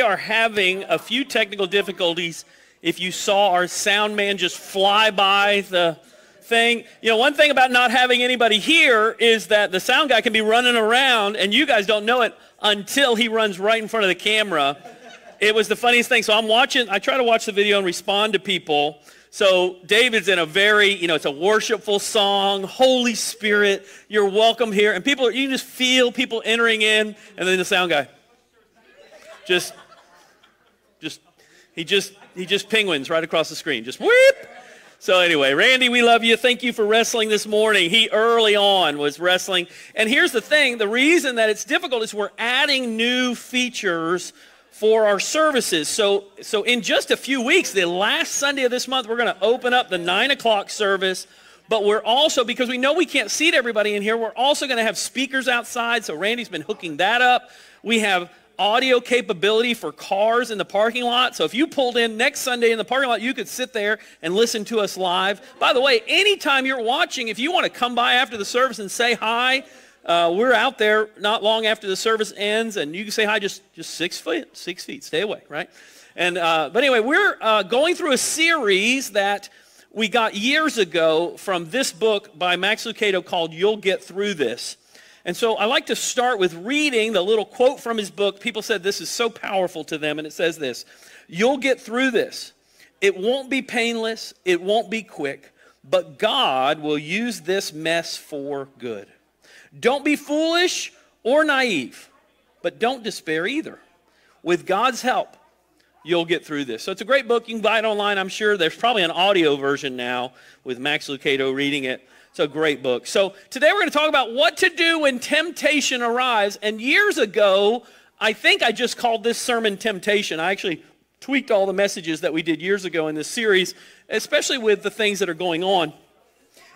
are having a few technical difficulties. If you saw our sound man just fly by the thing, you know, one thing about not having anybody here is that the sound guy can be running around and you guys don't know it until he runs right in front of the camera. It was the funniest thing. So I'm watching, I try to watch the video and respond to people. So David's in a very, you know, it's a worshipful song, Holy Spirit, you're welcome here. And people, are you just feel people entering in, and then the sound guy just just he just he just penguins right across the screen. Just whoop. So anyway, Randy, we love you. Thank you for wrestling this morning. He early on was wrestling. And here's the thing, the reason that it's difficult is we're adding new features for our services. So, so in just a few weeks, the last Sunday of this month, we're going to open up the 9 o'clock service. But we're also, because we know we can't seat everybody in here, we're also going to have speakers outside. So Randy's been hooking that up. We have audio capability for cars in the parking lot. So if you pulled in next Sunday in the parking lot, you could sit there and listen to us live. By the way, anytime you're watching, if you want to come by after the service and say hi, uh, we're out there not long after the service ends, and you can say hi just, just six feet, six feet. Stay away, right? And uh, but anyway, we're uh, going through a series that we got years ago from this book by Max Lucado called "You'll Get Through This." And so I like to start with reading the little quote from his book. People said this is so powerful to them, and it says this You'll get through this. It won't be painless, it won't be quick, but God will use this mess for good. Don't be foolish or naive, but don't despair either. With God's help, you'll get through this. So it's a great book. You can buy it online, I'm sure. There's probably an audio version now with Max Lucado reading it. It's a great book. So today we're going to talk about what to do when temptation arrives. And years ago, I think I just called this sermon Temptation. I actually tweaked all the messages that we did years ago in this series, especially with the things that are going on.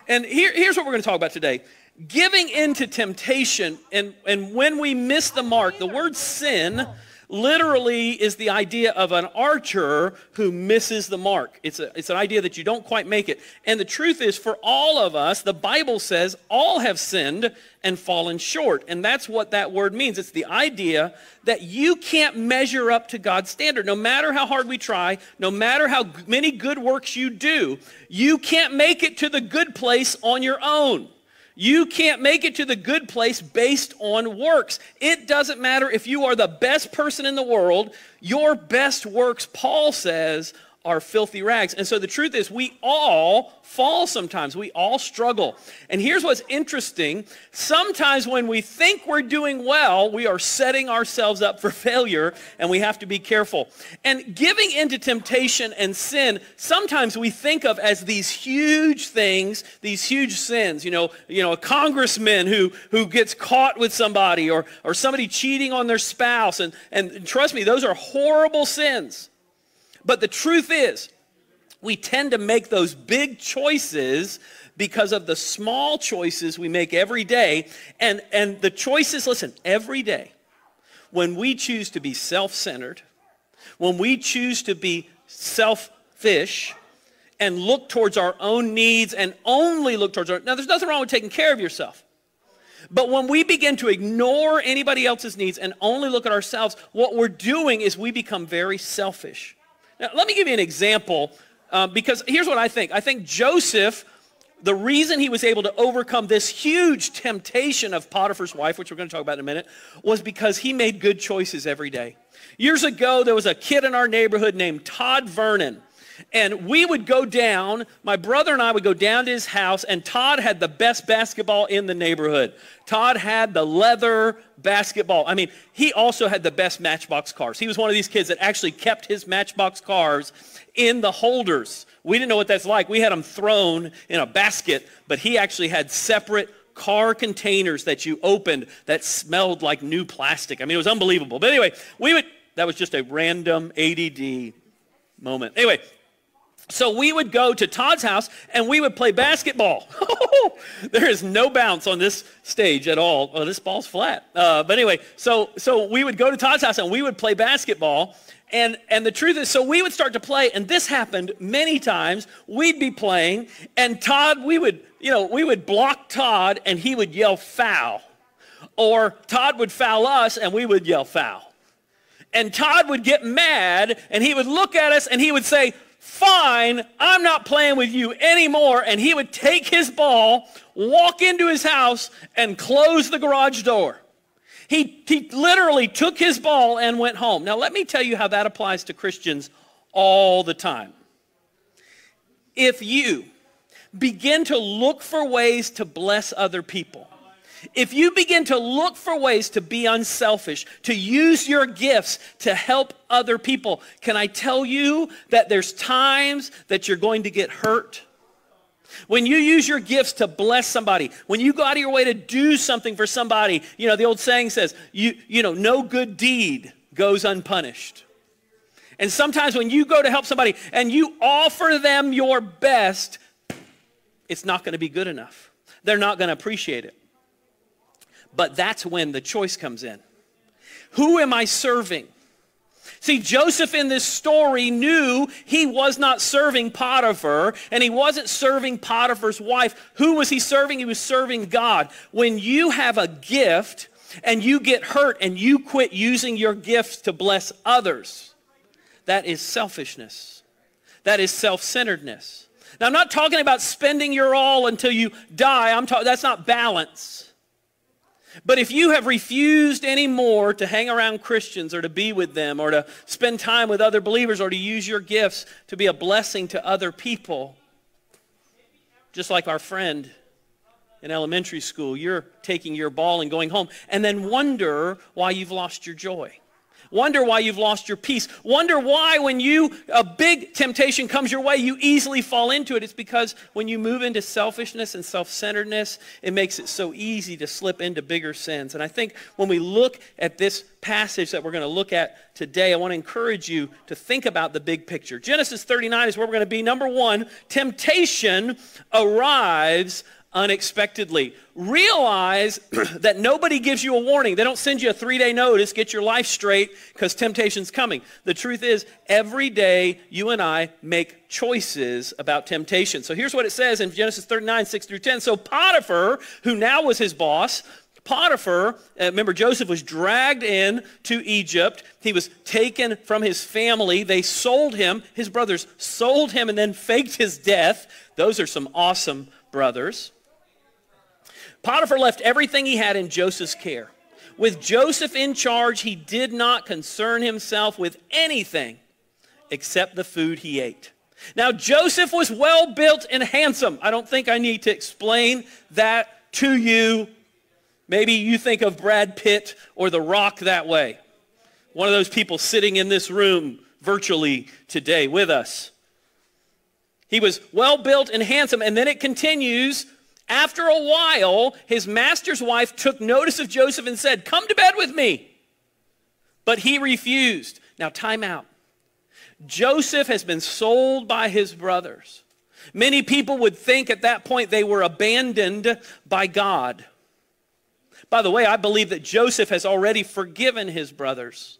And here, here's what we're going to talk about today. Giving into temptation, and, and when we miss the mark, the word sin literally is the idea of an archer who misses the mark. It's, a, it's an idea that you don't quite make it. And the truth is, for all of us, the Bible says all have sinned and fallen short. And that's what that word means. It's the idea that you can't measure up to God's standard. No matter how hard we try, no matter how many good works you do, you can't make it to the good place on your own. You can't make it to the good place based on works. It doesn't matter if you are the best person in the world. Your best works, Paul says, are filthy rags. And so the truth is, we all fall sometimes. We all struggle. And here's what's interesting. Sometimes when we think we're doing well, we are setting ourselves up for failure, and we have to be careful. And giving into temptation and sin, sometimes we think of as these huge things, these huge sins. You know, you know, a congressman who, who gets caught with somebody or, or somebody cheating on their spouse. And, and trust me, those are horrible sins. But the truth is, we tend to make those big choices because of the small choices we make every day. And, and the choices, listen, every day, when we choose to be self centered, when we choose to be selfish, and look towards our own needs and only look towards our now there's nothing wrong with taking care of yourself but when we begin to ignore anybody else's needs and only look at ourselves what we're doing is we become very selfish now, let me give you an example uh, because here's what I think. I think Joseph, the reason he was able to overcome this huge temptation of Potiphar's wife, which we're going to talk about in a minute, was because he made good choices every day. Years ago, there was a kid in our neighborhood named Todd Vernon. And we would go down, my brother and I would go down to his house, and Todd had the best basketball in the neighborhood. Todd had the leather basketball. I mean, he also had the best Matchbox cars. He was one of these kids that actually kept his Matchbox cars in the holders. We didn't know what that's like. We had them thrown in a basket, but he actually had separate car containers that you opened that smelled like new plastic. I mean, it was unbelievable. But anyway, we would, that was just a random ADD moment. Anyway, so we would go to Todd's house and we would play basketball. there is no bounce on this stage at all. Oh, this ball's flat. Uh, but anyway, so so we would go to Todd's house and we would play basketball. And and the truth is, so we would start to play, and this happened many times. We'd be playing, and Todd, we would, you know, we would block Todd, and he would yell foul, or Todd would foul us, and we would yell foul. and Todd would get mad and he would look at us and he would say, Fine, I'm not playing with you anymore. And he would take his ball, walk into his house, and close the garage door. He, he literally took his ball and went home. Now, let me tell you how that applies to Christians all the time. If you begin to look for ways to bless other people, if you begin to look for ways to be unselfish, to use your gifts to help other people, can I tell you that there's times that you're going to get hurt? When you use your gifts to bless somebody, when you go out of your way to do something for somebody, you know, the old saying says, you, you know, no good deed goes unpunished. And sometimes when you go to help somebody and you offer them your best, it's not going to be good enough. They're not going to appreciate it. But that's when the choice comes in. Who am I serving? See, Joseph in this story knew he was not serving Potiphar and he wasn't serving Potiphar's wife. Who was he serving? He was serving God. When you have a gift and you get hurt and you quit using your gifts to bless others, that is selfishness. That is self-centeredness. Now, I'm not talking about spending your all until you die. I'm talking, that's not balance. But if you have refused anymore to hang around Christians or to be with them or to spend time with other believers or to use your gifts to be a blessing to other people, just like our friend in elementary school, you're taking your ball and going home and then wonder why you've lost your joy. Wonder why you've lost your peace. Wonder why when you a big temptation comes your way, you easily fall into it. It's because when you move into selfishness and self-centeredness, it makes it so easy to slip into bigger sins. And I think when we look at this passage that we're going to look at today, I want to encourage you to think about the big picture. Genesis 39 is where we're going to be. Number 1, temptation arrives unexpectedly. Realize that nobody gives you a warning. They don't send you a three day notice, get your life straight because temptation's coming. The truth is, every day you and I make choices about temptation. So here's what it says in Genesis 39, 6 through 10. So Potiphar, who now was his boss, Potiphar, uh, remember Joseph was dragged in to Egypt. He was taken from his family. They sold him. His brothers sold him and then faked his death. Those are some awesome brothers. Potiphar left everything he had in Joseph's care. With Joseph in charge, he did not concern himself with anything except the food he ate. Now, Joseph was well built and handsome. I don't think I need to explain that to you. Maybe you think of Brad Pitt or The Rock that way. One of those people sitting in this room virtually today with us. He was well built and handsome. And then it continues after a while, his master's wife took notice of Joseph and said, Come to bed with me. But he refused. Now, time out. Joseph has been sold by his brothers. Many people would think at that point they were abandoned by God. By the way, I believe that Joseph has already forgiven his brothers.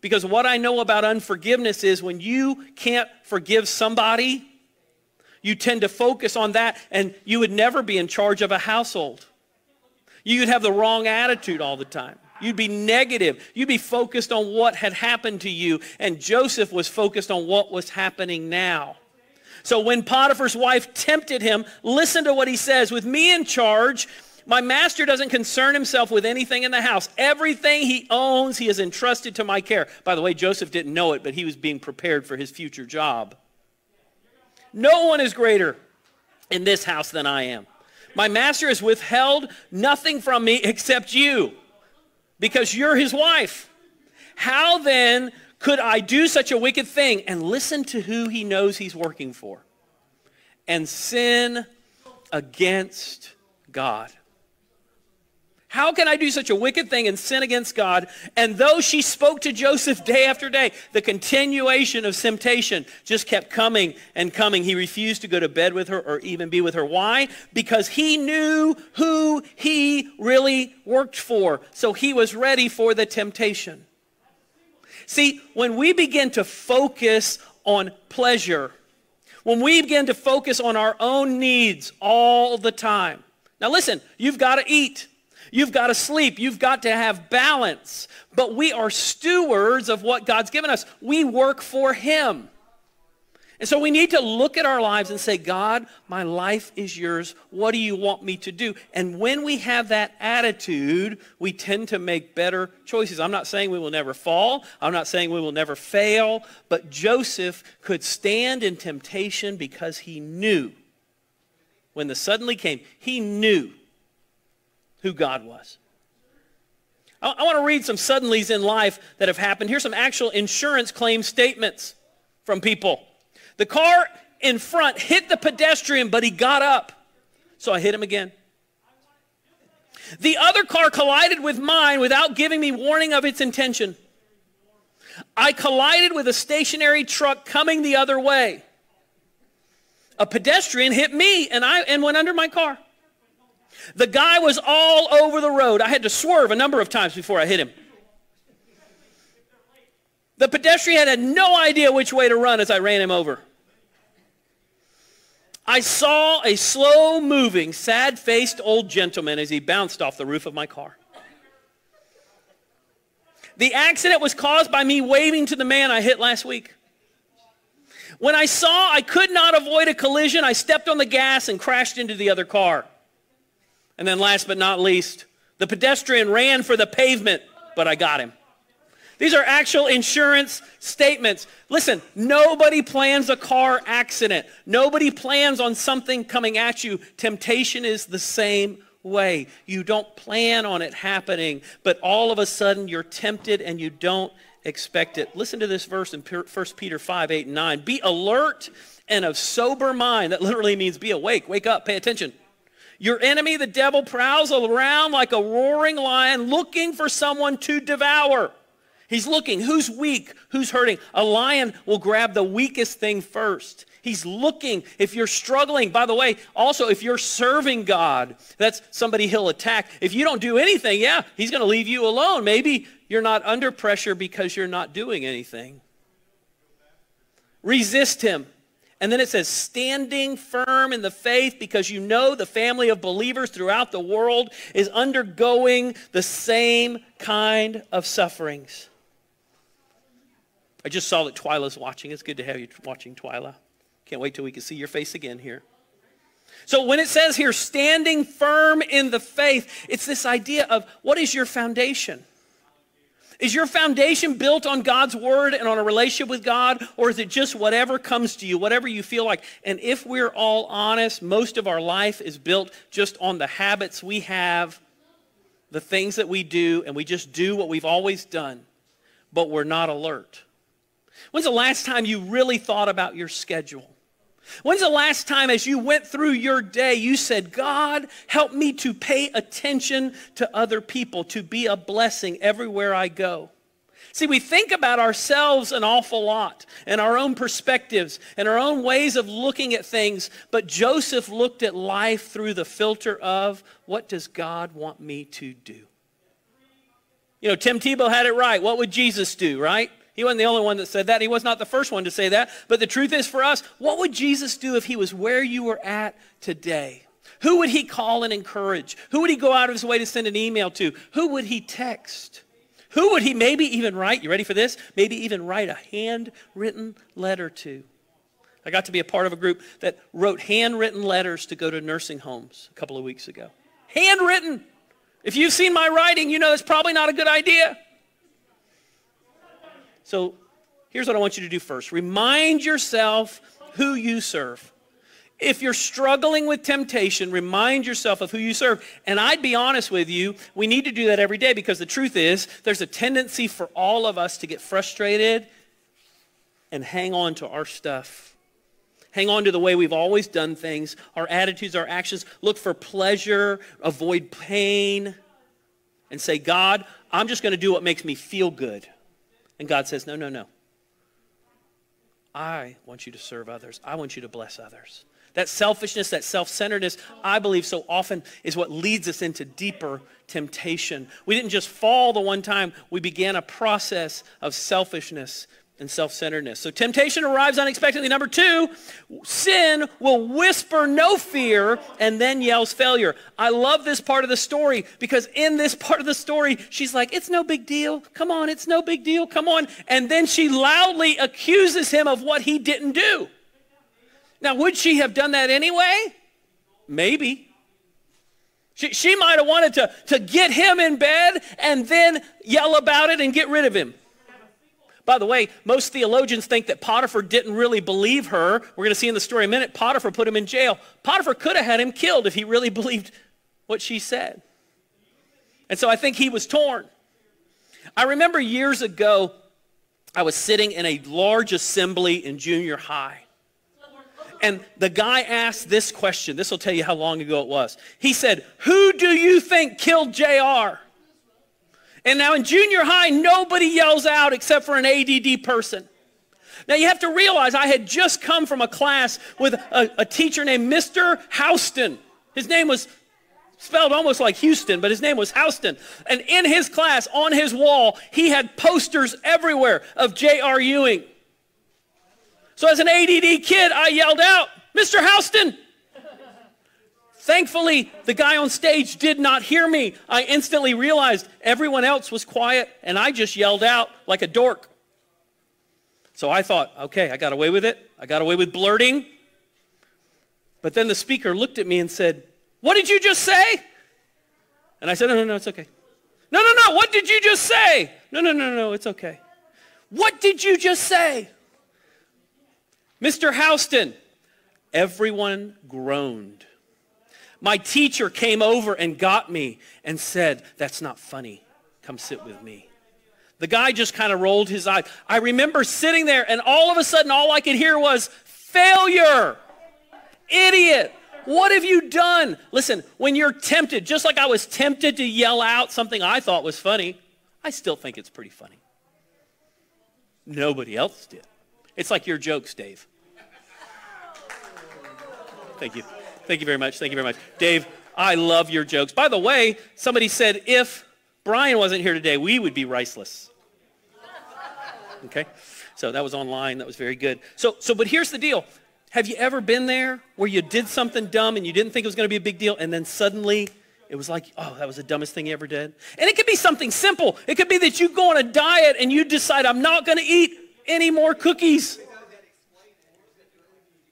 Because what I know about unforgiveness is when you can't forgive somebody, you tend to focus on that, and you would never be in charge of a household. You'd have the wrong attitude all the time. You'd be negative. You'd be focused on what had happened to you. And Joseph was focused on what was happening now. So when Potiphar's wife tempted him, listen to what he says With me in charge, my master doesn't concern himself with anything in the house. Everything he owns, he has entrusted to my care. By the way, Joseph didn't know it, but he was being prepared for his future job. No one is greater in this house than I am. My master has withheld nothing from me except you, because you're his wife. How then could I do such a wicked thing and listen to who he knows he's working for and sin against God? How can I do such a wicked thing and sin against God? And though she spoke to Joseph day after day, the continuation of temptation just kept coming and coming. He refused to go to bed with her or even be with her. Why? Because he knew who he really worked for. So he was ready for the temptation. See, when we begin to focus on pleasure, when we begin to focus on our own needs all the time. Now listen, you've got to eat. You've got to sleep. You've got to have balance. But we are stewards of what God's given us. We work for Him. And so we need to look at our lives and say, God, my life is yours. What do you want me to do? And when we have that attitude, we tend to make better choices. I'm not saying we will never fall. I'm not saying we will never fail. But Joseph could stand in temptation because he knew when the suddenly came, he knew who God was. I, I want to read some suddenlies in life that have happened. Here's some actual insurance claim statements from people. The car in front hit the pedestrian, but he got up. So I hit him again. The other car collided with mine without giving me warning of its intention. I collided with a stationary truck coming the other way. A pedestrian hit me and I and went under my car. The guy was all over the road. I had to swerve a number of times before I hit him. The pedestrian had no idea which way to run as I ran him over. I saw a slow moving, sad faced old gentleman as he bounced off the roof of my car. The accident was caused by me waving to the man I hit last week. When I saw I could not avoid a collision, I stepped on the gas and crashed into the other car. And then, last but not least, the pedestrian ran for the pavement, but I got him. These are actual insurance statements. Listen, nobody plans a car accident. Nobody plans on something coming at you. Temptation is the same way. You don't plan on it happening, but all of a sudden you're tempted and you don't expect it. Listen to this verse in 1 Peter 5, 8, and 9. Be alert and of sober mind. That literally means be awake. Wake up, pay attention. Your enemy, the devil, prowls around like a roaring lion looking for someone to devour. He's looking who's weak, who's hurting. A lion will grab the weakest thing first. He's looking. If you're struggling, by the way, also if you're serving God, that's somebody he'll attack. If you don't do anything, yeah, he's going to leave you alone. Maybe you're not under pressure because you're not doing anything. Resist him. And then it says, standing firm in the faith because you know the family of believers throughout the world is undergoing the same kind of sufferings. I just saw that Twyla's watching. It's good to have you watching, Twyla. Can't wait till we can see your face again here. So when it says here, standing firm in the faith, it's this idea of what is your foundation? Is your foundation built on God's word and on a relationship with God, or is it just whatever comes to you, whatever you feel like? And if we're all honest, most of our life is built just on the habits we have, the things that we do, and we just do what we've always done, but we're not alert. When's the last time you really thought about your schedule? When's the last time, as you went through your day, you said, God, help me to pay attention to other people, to be a blessing everywhere I go? See, we think about ourselves an awful lot and our own perspectives and our own ways of looking at things, but Joseph looked at life through the filter of what does God want me to do? You know, Tim Tebow had it right. What would Jesus do, right? He wasn't the only one that said that. He was not the first one to say that. But the truth is for us, what would Jesus do if he was where you were at today? Who would he call and encourage? Who would he go out of his way to send an email to? Who would he text? Who would he maybe even write? You ready for this? Maybe even write a handwritten letter to. I got to be a part of a group that wrote handwritten letters to go to nursing homes a couple of weeks ago. Handwritten. If you've seen my writing, you know it's probably not a good idea. So here's what I want you to do first remind yourself who you serve. If you're struggling with temptation, remind yourself of who you serve. And I'd be honest with you, we need to do that every day because the truth is, there's a tendency for all of us to get frustrated and hang on to our stuff. Hang on to the way we've always done things, our attitudes, our actions. Look for pleasure, avoid pain, and say, God, I'm just going to do what makes me feel good. And God says, No, no, no. I want you to serve others. I want you to bless others. That selfishness, that self centeredness, I believe so often is what leads us into deeper temptation. We didn't just fall the one time, we began a process of selfishness and self centeredness. So temptation arrives unexpectedly. Number two, sin will whisper no fear and then yells failure. I love this part of the story because in this part of the story, she's like, It's no big deal. Come on, it's no big deal. Come on. And then she loudly accuses him of what he didn't do. Now, would she have done that anyway? Maybe. She, she might have wanted to, to get him in bed and then yell about it and get rid of him. By the way, most theologians think that Potiphar didn't really believe her. We're going to see in the story in a minute. Potiphar put him in jail. Potiphar could have had him killed if he really believed what she said. And so I think he was torn. I remember years ago, I was sitting in a large assembly in junior high. And the guy asked this question. This will tell you how long ago it was. He said, Who do you think killed JR? And now in junior high, nobody yells out except for an ADD person. Now you have to realize I had just come from a class with a, a teacher named Mr. Houston. His name was spelled almost like Houston, but his name was Houston. And in his class, on his wall, he had posters everywhere of J.R. Ewing. So as an ADD kid, I yelled out, Mr. Houston, Thankfully, the guy on stage did not hear me. I instantly realized everyone else was quiet, and I just yelled out like a dork. So I thought, okay, I got away with it. I got away with blurting. But then the speaker looked at me and said, What did you just say? And I said, No, no, no, it's okay. No, no, no, what did you just say? No, no, no, no, it's okay. What did you just say? Mr. Houston, everyone groaned. My teacher came over and got me and said, That's not funny. Come sit with me. The guy just kind of rolled his eyes. I remember sitting there, and all of a sudden, all I could hear was, Failure! Idiot! What have you done? Listen, when you're tempted, just like I was tempted to yell out something I thought was funny, I still think it's pretty funny. Nobody else did. It's like your jokes, Dave. Thank you. Thank you very much. Thank you very much. Dave, I love your jokes. By the way, somebody said if Brian wasn't here today, we would be riceless. Okay? So that was online. That was very good. So, so but here's the deal. Have you ever been there where you did something dumb and you didn't think it was going to be a big deal and then suddenly it was like, oh, that was the dumbest thing you ever did? And it could be something simple. It could be that you go on a diet and you decide, I'm not going to eat any more cookies.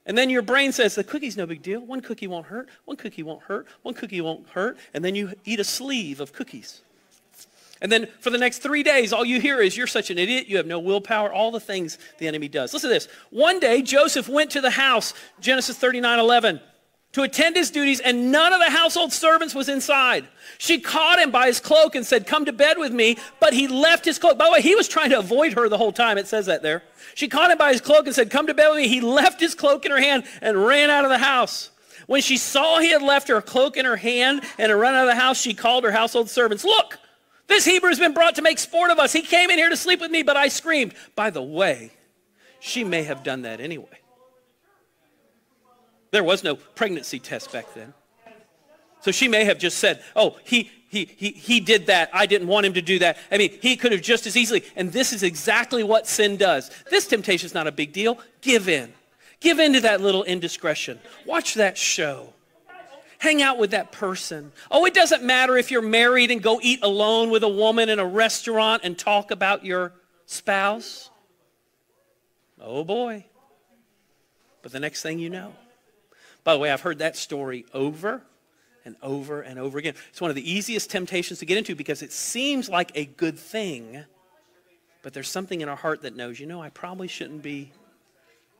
And then your brain says, the cookie's no big deal. One cookie won't hurt. One cookie won't hurt. One cookie won't hurt. And then you eat a sleeve of cookies. And then for the next three days, all you hear is, You're such an idiot. You have no willpower. All the things the enemy does. Listen to this. One day, Joseph went to the house, Genesis 39 11 to attend his duties, and none of the household servants was inside. She caught him by his cloak and said, Come to bed with me. But he left his cloak. By the way, he was trying to avoid her the whole time. It says that there. She caught him by his cloak and said, Come to bed with me. He left his cloak in her hand and ran out of the house. When she saw he had left her cloak in her hand and had run out of the house, she called her household servants. Look, this Hebrew has been brought to make sport of us. He came in here to sleep with me, but I screamed. By the way, she may have done that anyway. There was no pregnancy test back then. So she may have just said, oh, he, he, he, he did that. I didn't want him to do that. I mean, he could have just as easily. And this is exactly what sin does. This temptation is not a big deal. Give in. Give in to that little indiscretion. Watch that show. Hang out with that person. Oh, it doesn't matter if you're married and go eat alone with a woman in a restaurant and talk about your spouse. Oh boy. But the next thing you know, by the way, I've heard that story over and over and over again. It's one of the easiest temptations to get into because it seems like a good thing, but there's something in our heart that knows, you know, I probably shouldn't be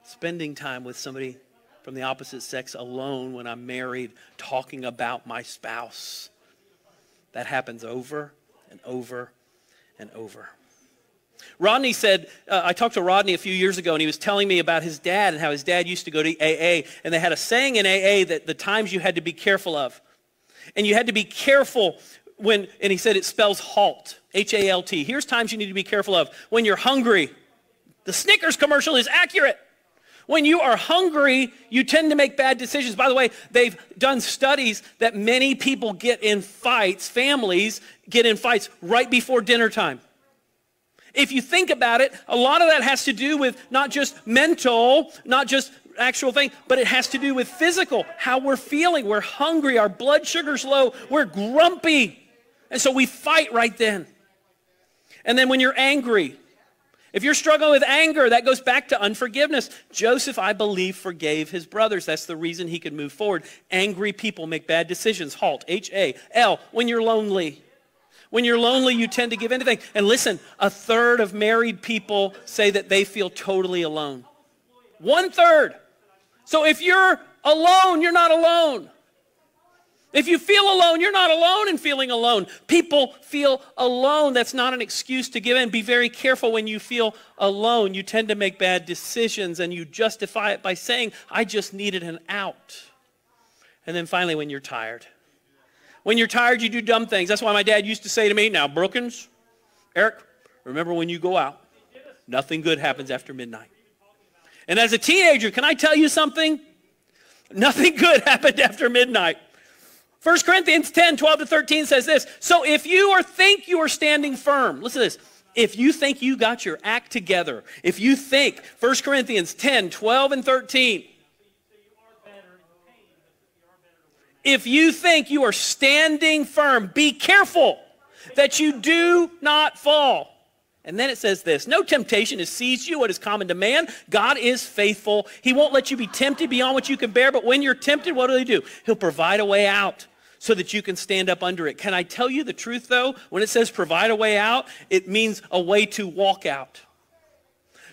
spending time with somebody from the opposite sex alone when I'm married talking about my spouse. That happens over and over and over. Rodney said, uh, I talked to Rodney a few years ago, and he was telling me about his dad and how his dad used to go to AA, and they had a saying in AA that the times you had to be careful of. And you had to be careful when, and he said it spells halt, H A L T. Here's times you need to be careful of. When you're hungry, the Snickers commercial is accurate. When you are hungry, you tend to make bad decisions. By the way, they've done studies that many people get in fights, families get in fights right before dinner time. If you think about it, a lot of that has to do with not just mental, not just actual thing, but it has to do with physical, how we're feeling. We're hungry, our blood sugar's low, we're grumpy. And so we fight right then. And then when you're angry, if you're struggling with anger, that goes back to unforgiveness. Joseph, I believe, forgave his brothers. That's the reason he could move forward. Angry people make bad decisions. Halt. H A L. When you're lonely. When you're lonely, you tend to give anything. And listen, a third of married people say that they feel totally alone. One third. So if you're alone, you're not alone. If you feel alone, you're not alone in feeling alone. People feel alone. That's not an excuse to give in. Be very careful when you feel alone. You tend to make bad decisions and you justify it by saying, I just needed an out. And then finally, when you're tired. When you're tired, you do dumb things. That's why my dad used to say to me, Now, Brookins, Eric, remember when you go out, nothing good happens after midnight. And as a teenager, can I tell you something? Nothing good happened after midnight. 1 Corinthians 10, 12 to 13 says this. So if you or think you are standing firm, listen to this. If you think you got your act together, if you think, 1 Corinthians 10, 12 and 13, if you think you are standing firm, be careful that you do not fall. And then it says this No temptation has seized you, what is common to man. God is faithful. He won't let you be tempted beyond what you can bear, but when you're tempted, what do he do? He'll provide a way out so that you can stand up under it. Can I tell you the truth though? When it says provide a way out, it means a way to walk out.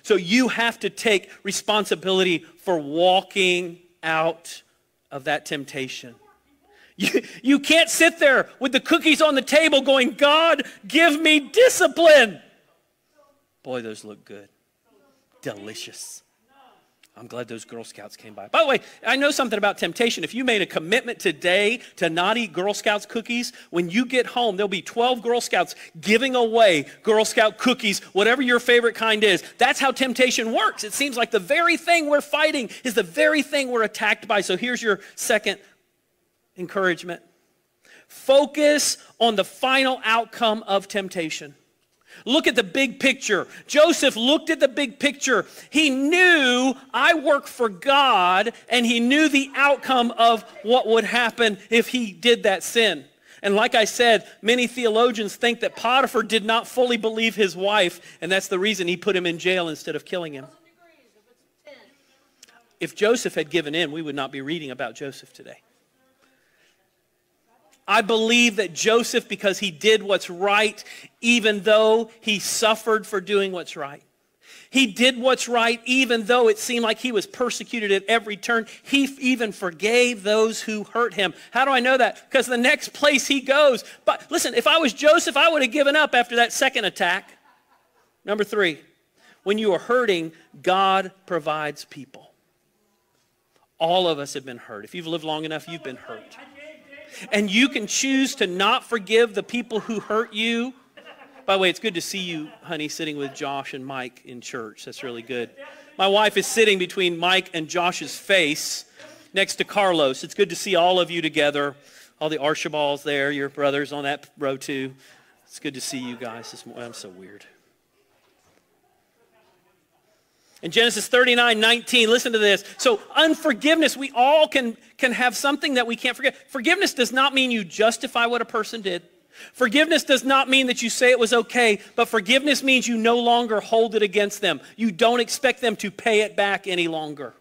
So you have to take responsibility for walking out of that temptation. You, you can't sit there with the cookies on the table going, God, give me discipline. Boy, those look good. Delicious. I'm glad those Girl Scouts came by. By the way, I know something about temptation. If you made a commitment today to not eat Girl Scouts cookies, when you get home, there'll be 12 Girl Scouts giving away Girl Scout cookies, whatever your favorite kind is. That's how temptation works. It seems like the very thing we're fighting is the very thing we're attacked by. So here's your second encouragement focus on the final outcome of temptation. Look at the big picture. Joseph looked at the big picture. He knew I work for God, and he knew the outcome of what would happen if he did that sin. And like I said, many theologians think that Potiphar did not fully believe his wife, and that's the reason he put him in jail instead of killing him. If Joseph had given in, we would not be reading about Joseph today. I believe that Joseph, because he did what's right, even though he suffered for doing what's right. He did what's right, even though it seemed like he was persecuted at every turn. He even forgave those who hurt him. How do I know that? Because the next place he goes. But listen, if I was Joseph, I would have given up after that second attack. Number three, when you are hurting, God provides people. All of us have been hurt. If you've lived long enough, you've been hurt and you can choose to not forgive the people who hurt you. By the way, it's good to see you, honey, sitting with Josh and Mike in church. That's really good. My wife is sitting between Mike and Josh's face next to Carlos. It's good to see all of you together. All the Archibalds there, your brothers on that row too. It's good to see you guys. I'm so weird. In Genesis 39, 19, listen to this. So unforgiveness, we all can, can have something that we can't forget. Forgiveness does not mean you justify what a person did. Forgiveness does not mean that you say it was okay, but forgiveness means you no longer hold it against them. You don't expect them to pay it back any longer.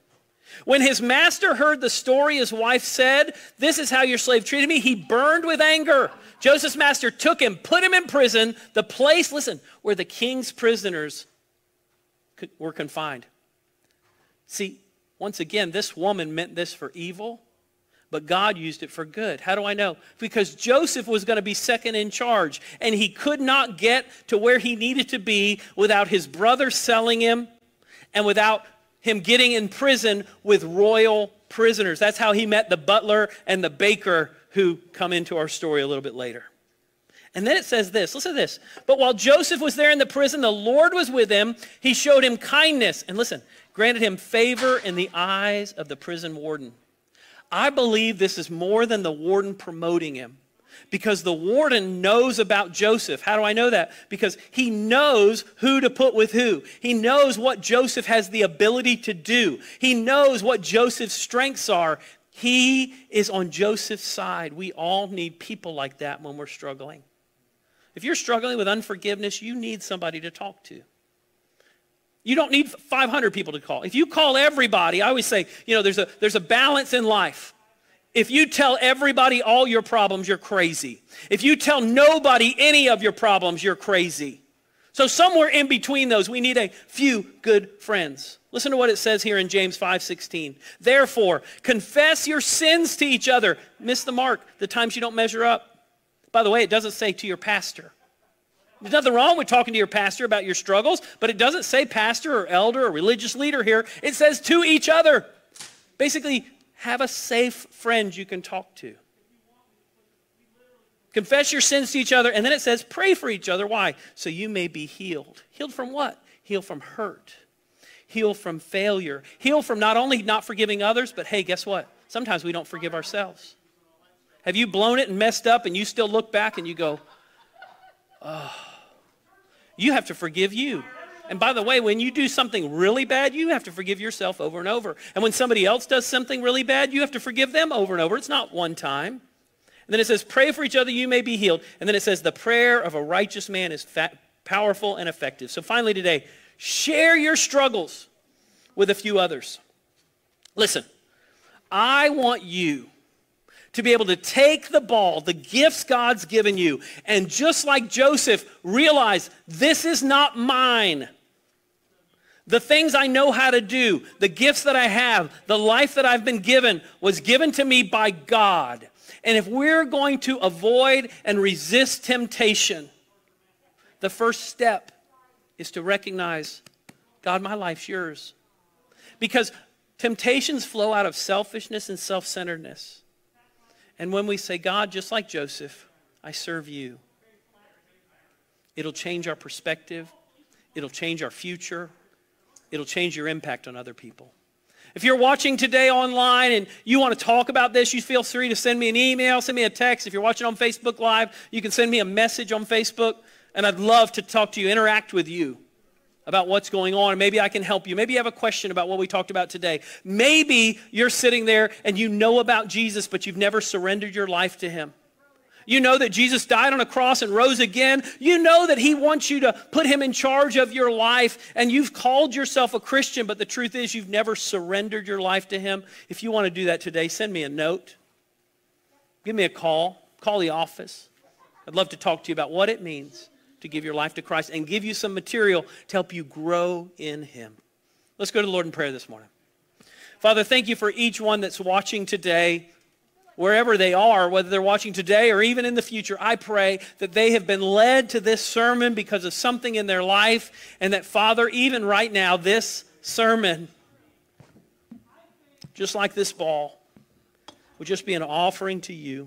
When his master heard the story, his wife said, This is how your slave treated me. He burned with anger. Joseph's master took him, put him in prison, the place, listen, where the king's prisoners were confined. See, once again, this woman meant this for evil, but God used it for good. How do I know? Because Joseph was going to be second in charge, and he could not get to where he needed to be without his brother selling him and without him getting in prison with royal prisoners. That's how he met the butler and the baker who come into our story a little bit later. And then it says this listen to this. But while Joseph was there in the prison, the Lord was with him. He showed him kindness. And listen, granted him favor in the eyes of the prison warden. I believe this is more than the warden promoting him. because the warden knows about Joseph. How do I know that? Because he knows who to put with who. He knows what Joseph has the ability to do. He knows what Joseph's strengths are. He is on Joseph's side. We all need people like that when we're struggling. If you're struggling with unforgiveness, you need somebody to talk to. You don't need 500 people to call. If you call everybody, I always say, you know, there's a, there's a balance in life. If you tell everybody all your problems, you're crazy. If you tell nobody any of your problems, you're crazy. So somewhere in between those, we need a few good friends. Listen to what it says here in James 5:16. Therefore, confess your sins to each other. Miss the mark, the times you don't measure up. By the way, it doesn't say to your pastor. There's nothing wrong with talking to your pastor about your struggles, but it doesn't say pastor or elder or religious leader here. It says to each other. Basically, have a safe friend you can talk to. Confess your sins to each other, and then it says pray for each other. Why? So you may be healed. Healed from what? Healed from hurt. Healed from failure. Healed from not only not forgiving others, but hey, guess what? Sometimes we don't forgive ourselves. Have you blown it and messed up, and you still look back and you go, oh, you have to forgive you. And by the way, when you do something really bad, you have to forgive yourself over and over. And when somebody else does something really bad, you have to forgive them over and over. It's not one time. And then it says, pray for each other, you may be healed. And then it says, the prayer of a righteous man is fat, powerful and effective. So finally today, share your struggles with a few others. Listen, I want you to be able to take the ball, the gifts God's given you, and just like Joseph, realize this is not mine. The things I know how to do, the gifts that I have, the life that I've been given was given to me by God. And if we're going to avoid and resist temptation, the first step is to recognize God, my life's yours. Because temptations flow out of selfishness and self centeredness. And when we say, God, just like Joseph, I serve you, it'll change our perspective, it'll change our future, it'll change your impact on other people. If you're watching today online and you want to talk about this, you feel free to send me an email, send me a text. If you're watching on Facebook Live, you can send me a message on Facebook, and I'd love to talk to you, interact with you about what's going on. Maybe I can help you. Maybe you have a question about what we talked about today. Maybe you're sitting there and you know about Jesus, but you've never surrendered your life to him. You know that Jesus died on a cross and rose again. You know that he wants you to put him in charge of your life, and you've called yourself a Christian, but the truth is you've never surrendered your life to him. If you want to do that today, send me a note. Give me a call. Call the office. I'd love to talk to you about what it means to give your life to Christ and give you some material to help you grow in Him. Let's go to the Lord in prayer this morning. Father, thank you for each one that's watching today, wherever they are, whether they're watching today or even in the future. I pray that they have been led to this sermon because of something in their life, and that, Father, even right now, this sermon, just like this ball, would just be an offering to you.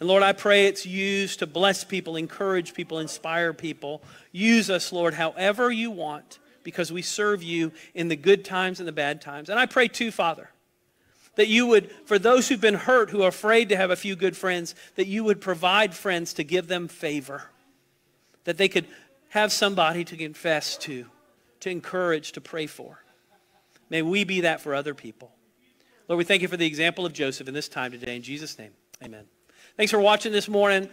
And Lord, I pray it's used to bless people, encourage people, inspire people. Use us, Lord, however you want, because we serve you in the good times and the bad times. And I pray too, Father, that you would, for those who've been hurt, who are afraid to have a few good friends, that you would provide friends to give them favor, that they could have somebody to confess to, to encourage, to pray for. May we be that for other people. Lord, we thank you for the example of Joseph in this time today. In Jesus' name, amen. Thanks for watching this morning.